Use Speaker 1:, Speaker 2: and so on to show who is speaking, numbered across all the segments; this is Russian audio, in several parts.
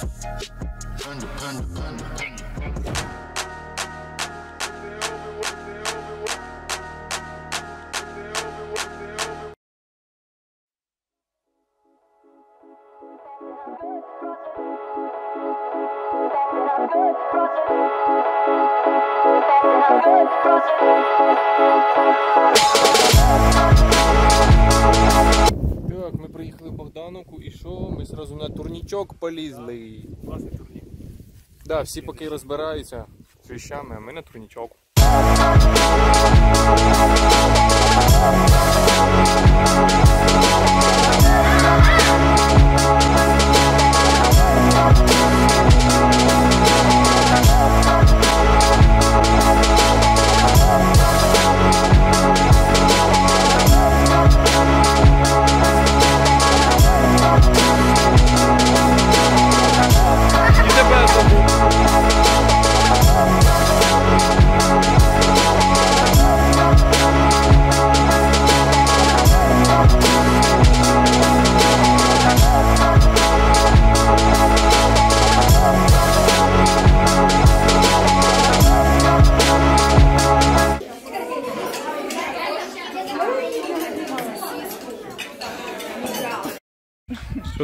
Speaker 1: Panda, panda, panda, panda. Thank you.
Speaker 2: Так, ми приїхали в Богдановку і що? Ми зразу на турнічок полізли.
Speaker 3: Класний турнік.
Speaker 2: Да, всі поки розбираються з вищами а ми на турнічок. І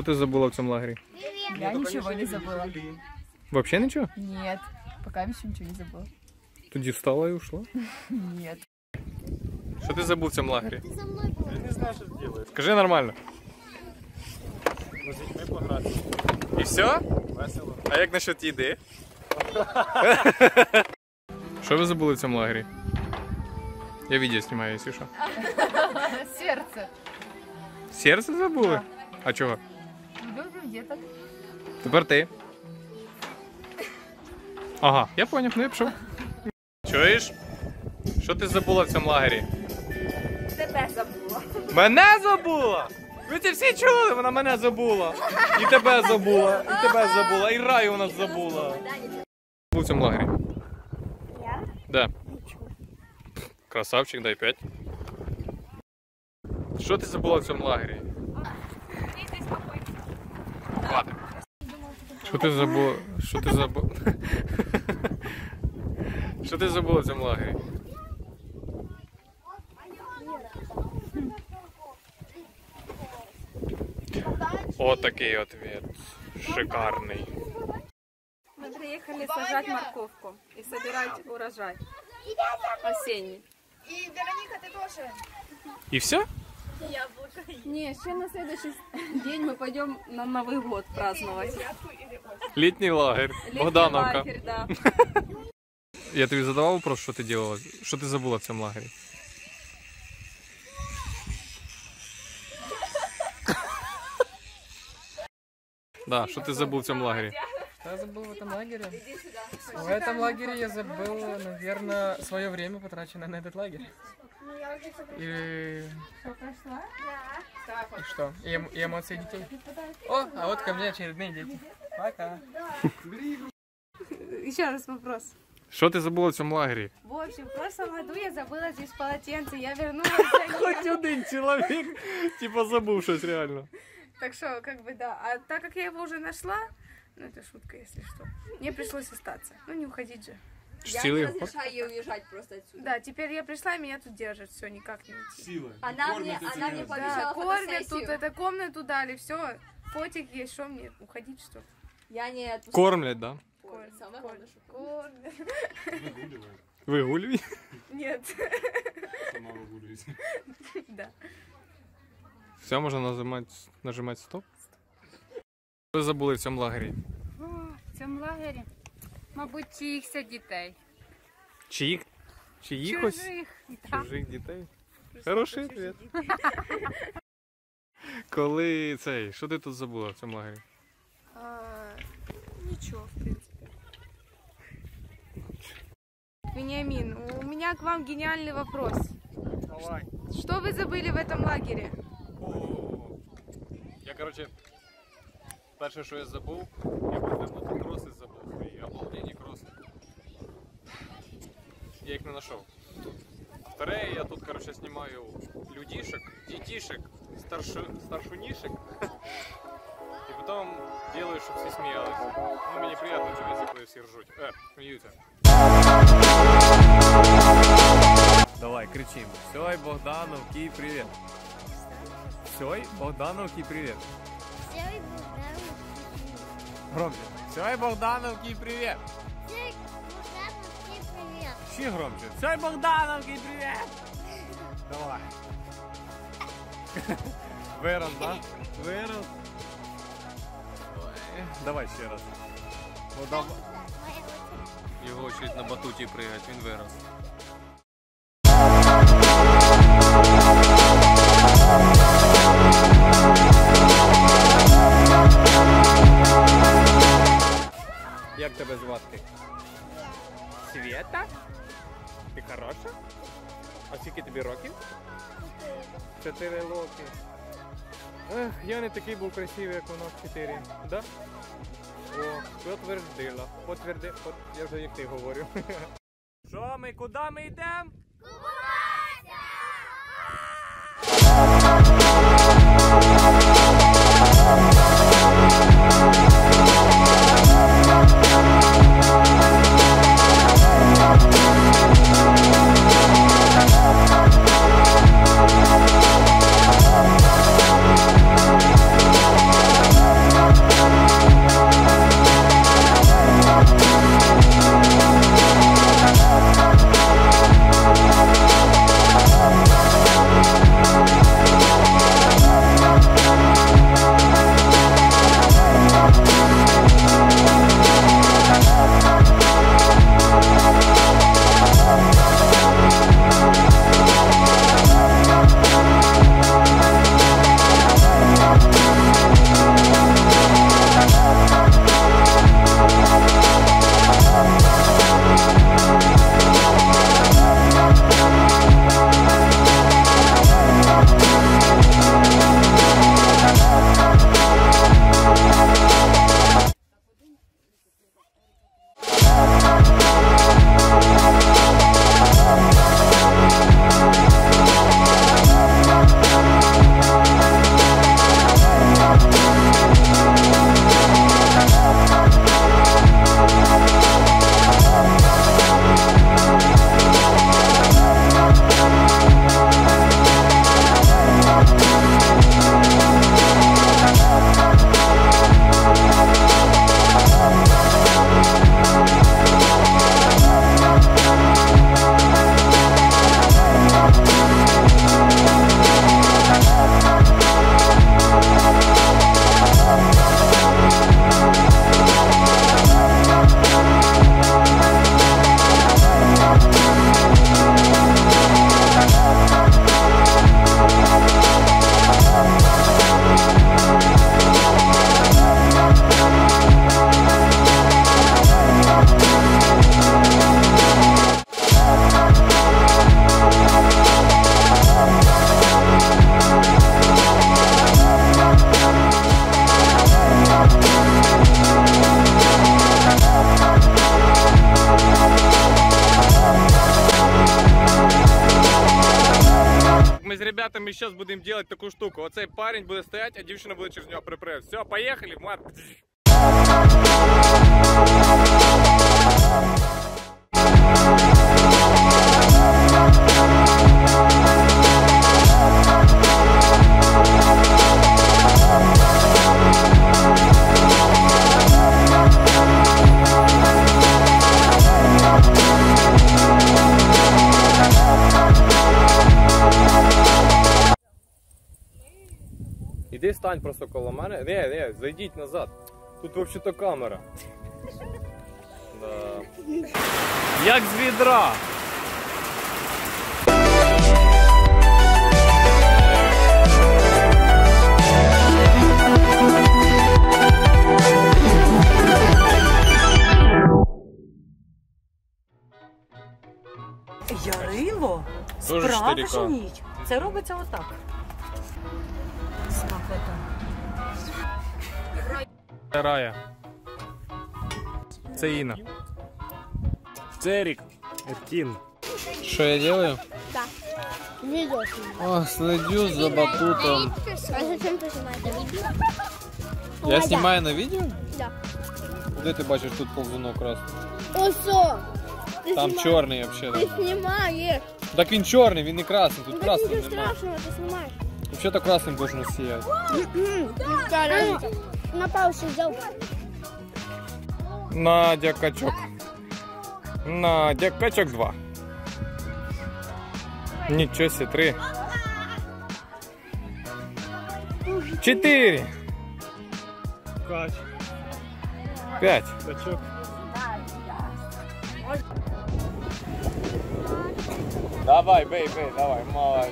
Speaker 2: Що ти забула в цьому лагері?
Speaker 4: Я ничего не забыла.
Speaker 2: Вообще нічого?
Speaker 4: Нет. Пока еще ничего не забыла.
Speaker 2: Тоді встала і ушла.
Speaker 4: Нет.
Speaker 2: Що ти забув в цьому лагері?
Speaker 3: Я не знаю, що зробити.
Speaker 2: Скажи нормально. І все?
Speaker 3: Весело.
Speaker 2: А як насчет їди? Що ви забули в цьому лагері? Я відео знімаю, якщо що.
Speaker 4: Сердце.
Speaker 2: Серце забули? А чого?
Speaker 4: Деток.
Speaker 2: Тепер ти. Ага, я поняв, ну я пішов. Чуєш? Що ти забула в цьому лагері?
Speaker 4: Тебе забыла.
Speaker 2: Мене забула! Ви це всі чули, вона мене забула. І тебе забула, і тебе забула, і раю у нас забула. Був в цьому лагері.
Speaker 5: Я?
Speaker 2: Да. Красавчик, дай 5. Що ти забула в цьому лагері? Що ти забула? Що ти забула? Що ти забула в цьому лагері? От такий ответ. Шикарний.
Speaker 6: Мы приехали сажать морковку и собирать урожай осенний.
Speaker 5: И Вероника, ты тоже.
Speaker 2: І все?
Speaker 6: Не, еще на следующий день мы пойдем на Новый год праздновать.
Speaker 2: Літній лагерь.
Speaker 6: Летний
Speaker 2: Богдановка.
Speaker 6: лагерь, да.
Speaker 2: Я тобі задавав вопрос, що ти робила? Що ти забула в цьому лагері? Да, що ти забув в цьому лагері?
Speaker 7: Что я забыл в этом лагере? В этом лагере я забыл, наверное, свое время, потраченное на этот лагерь. И... И что? И, эм- и эмоции детей. О, а вот ко мне очередные дети. Пока.
Speaker 6: Еще раз вопрос.
Speaker 2: Що ти забула в цьому лагері?
Speaker 6: В общем, в прошлом году я забыла здесь полотенце, я вернулась за
Speaker 2: Хоч
Speaker 6: ним.
Speaker 2: один чоловік, типа забув щось реально.
Speaker 6: Так что, как бы, да. А так как я его уже нашла, ну это шутка, если что, мне пришлось остаться. Ну не уходить же.
Speaker 2: Цілий год?
Speaker 8: ей уезжать просто отсюда.
Speaker 6: Да, теперь я пришла, и меня тут держат, все, никак не уйти.
Speaker 3: Сила.
Speaker 8: Она мне, она мне
Speaker 6: Да,
Speaker 8: пообещала
Speaker 6: кормят тут,
Speaker 8: фотосессию.
Speaker 6: это комнату дали, все. Фотик есть, что мне, уходить что?
Speaker 8: Я не отпускаю.
Speaker 2: Кормлять, да?
Speaker 8: Самое главное, что
Speaker 6: Кормят.
Speaker 2: Вигулюють.
Speaker 6: Нет.
Speaker 3: Сама вигулюється.
Speaker 6: Да.
Speaker 2: Все, можна нажимати, нажимати стоп. Ви забули в цьому лагері?
Speaker 4: В цьому лагері, мабуть, чиїхся дітей.
Speaker 2: Чиїх? Чиїхось?
Speaker 4: Чужих. Да.
Speaker 2: Чужих дітей? Хороший ответ. Коли цей, що ти тут забула в цьому лагері?
Speaker 6: А, ничего, в принципе. Вениамин, у меня к вам гениальный вопрос.
Speaker 2: Давай.
Speaker 6: Что вы забыли в этом лагере?
Speaker 2: Я, короче, перше, що я забув, я був мотокроси забув свої, обалденні кроси. Я їх не знайшов. Вторе, я тут, короче, знімаю людішек, дітішек, старшу, старшунішек. І потім делаю делаю, щоб всі сміялися. Ну, мені приємно дивитися, коли всі ржуть. Е, сміються. Давай, кричим. Сьой, Богдановки, привіт. Сьой, Богдановки, привіт.
Speaker 5: Сделай Богдану.
Speaker 2: Громче. Сьой, Богдановки, привіт.
Speaker 5: Сделай Богдану всем привет.
Speaker 2: Ще громче. Сьой, Богдановки, привіт. Давай. Вираз, да? Вираз. Давай ще раз. Ну, дав... Його очередь на батуті пригать, він вираз. Як тебе звати? Свєта? Ти хороша? А скільки тобі років? Чотири роки. Ех, я не такий був красивий, як воно в 4, Да? О, потвердила. Потверди, пот... я вже як ти говорю. Що ми, куди ми йдемо? Ми будемо робити таку штуку. Оцей парень буде стояти, а дівчина буде через нього припре. Все, поїхали, мат. Іди стань просто коло мене. Не, не, зайдіть назад. Тут взагалі-то камера. Да. Як з відра.
Speaker 9: Ярило? Справжній? Це робиться отак. Смакота.
Speaker 2: Це Рая. Це Інна. Це Ерік. Еркін. Що я делаю?
Speaker 5: Видео
Speaker 2: О, следю за батутом.
Speaker 5: А зачем ты снимаешь это видео?
Speaker 2: Я знімаю на відео?
Speaker 5: Да.
Speaker 2: Де ти бачиш тут повзунок красний?
Speaker 5: Осо. Ти
Speaker 2: Там
Speaker 5: знімаєш.
Speaker 2: чорний взагалі.
Speaker 5: Ти знімаєш.
Speaker 2: Так він чорний, він не красний, тут
Speaker 5: Ну,
Speaker 2: красного
Speaker 5: нічого
Speaker 2: немає.
Speaker 5: страшного, ти знімаєш.
Speaker 2: Взагалі-то красним должен сіяти.
Speaker 5: На паузу взяв.
Speaker 2: Надя качок. Надя качок 2. Нічого себе, 3. 4.
Speaker 3: Кач.
Speaker 2: 5.
Speaker 3: Качок.
Speaker 2: Давай, бей, бей, давай, молодец.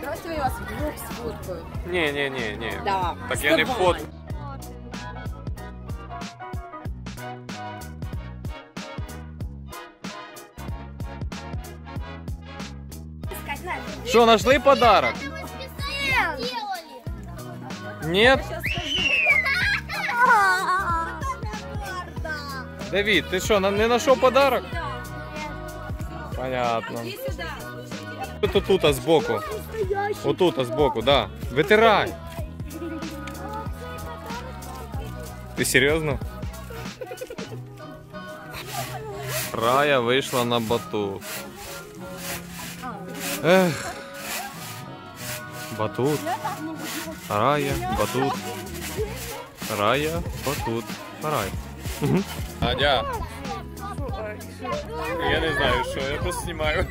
Speaker 8: Давайте я вас вдвох сфоткаю.
Speaker 2: Не, не, не, не.
Speaker 8: Да.
Speaker 2: Так я не фот. Что, нашли подарок? Нет? Давид, ты что, не нашел подарок? Понятно. Тут, тут, а сбоку. Вот тут, а сбоку, да. Вытирай. Ты серьезно? Рая вийшла на батут. Ех. Батут. Рая, батут. Рая, батут. Рай. Надя. Я не знаю, що, я просто знімаю.